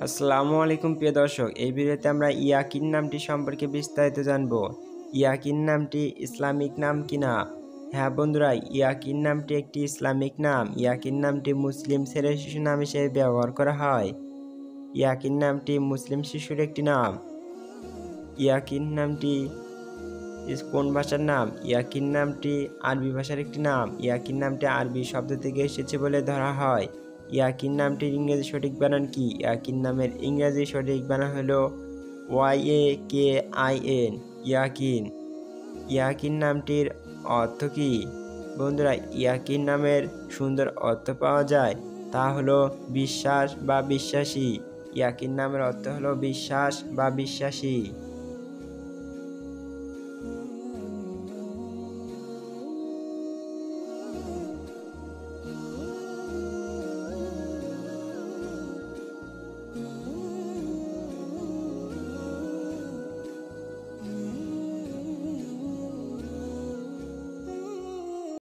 আসসালামু আলাইকুম, প্রিয় দর্শক। এই ভিডিওতে আমরা ইয়াকিন নামটি সম্পর্কে বিস্তারিত জানব। ইয়াকিন নামটি ইসলামিক নাম কিনা হ্যাঁ বন্ধুরা, ইয়াকিন নামটি একটি ইসলামিক নাম। ইয়াকিন নামটি মুসলিম ছেলে শিশু নাম হিসেবে ব্যবহার করা হয়। ইয়াকিন নামটি মুসলিম শিশুর একটি নাম। ইয়াকিন নামটি কোন ভাষার নাম? ইয়াকিন নামটি আরবি ভাষার একটি নাম। ইয়াকিন নামটি আরবি শব্দ থেকে এসেছে বলে ধরা হয়। ইয়াকিন নামটির ইংরেজি সঠিক বানান কি? ইয়াকিন নামের ইংরেজি সঠিক বানান হলো Y A K I N Yakin. Yakin নামটির অর্থ কি? বন্ধুরা, ইয়াকিন নামের সুন্দর অর্থ পাওয়া যায় তা হলো বিশ্বাস বা বিশ্বাসী। ইয়াকিন নামের অর্থ হলো বিশ্বাস বা বিশ্বাসী।